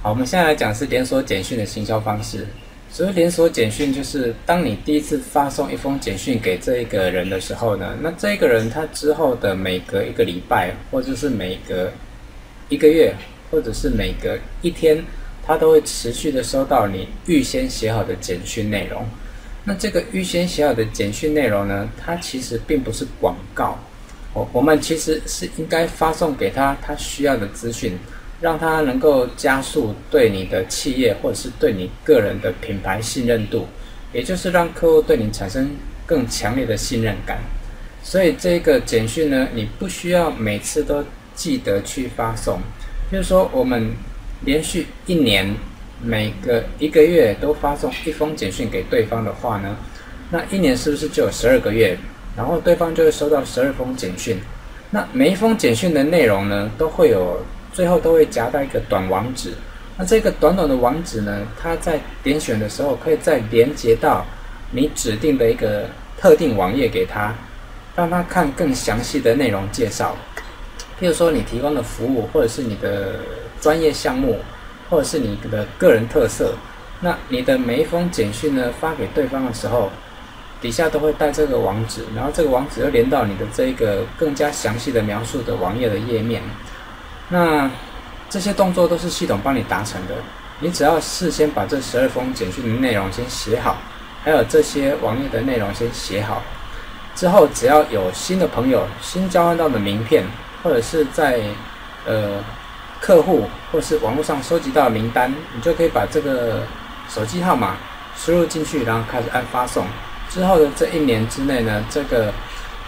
好，我们现在来讲是连锁简讯的行销方式。所谓连锁简讯，就是当你第一次发送一封简讯给这一个人的时候呢，那这个人他之后的每隔一个礼拜，或者是每隔一个月，或者是每隔一天，他都会持续的收到你预先写好的简讯内容。那这个预先写好的简讯内容呢，它其实并不是广告，我我们其实是应该发送给他他需要的资讯。让他能够加速对你的企业或者是对你个人的品牌信任度，也就是让客户对你产生更强烈的信任感。所以这个简讯呢，你不需要每次都记得去发送。就是说，我们连续一年每个一个月都发送一封简讯给对方的话呢，那一年是不是就有十二个月？然后对方就会收到十二封简讯。那每一封简讯的内容呢，都会有。最后都会夹到一个短网址，那这个短短的网址呢，它在点选的时候，可以再连接到你指定的一个特定网页给他，让他看更详细的内容介绍。譬如说你提供的服务，或者是你的专业项目，或者是你的个人特色，那你的每一封简讯呢发给对方的时候，底下都会带这个网址，然后这个网址又连到你的这一个更加详细的描述的网页的页面。那这些动作都是系统帮你达成的，你只要事先把这十二封简讯的内容先写好，还有这些网页的内容先写好，之后只要有新的朋友新交换到的名片，或者是在呃客户或是网络上收集到的名单，你就可以把这个手机号码输入进去，然后开始按发送。之后的这一年之内呢，这个。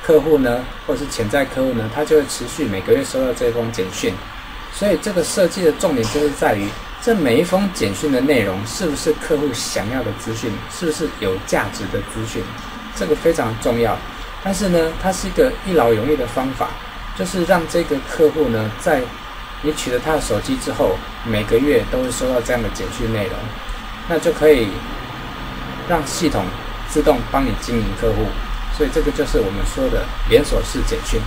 客户呢，或者是潜在客户呢，他就会持续每个月收到这封简讯。所以这个设计的重点就是在于，这每一封简讯的内容是不是客户想要的资讯，是不是有价值的资讯，这个非常重要。但是呢，它是一个一劳永逸的方法，就是让这个客户呢，在你取得他的手机之后，每个月都会收到这样的简讯内容，那就可以让系统自动帮你经营客户。所以这个就是我们说的连锁式简讯。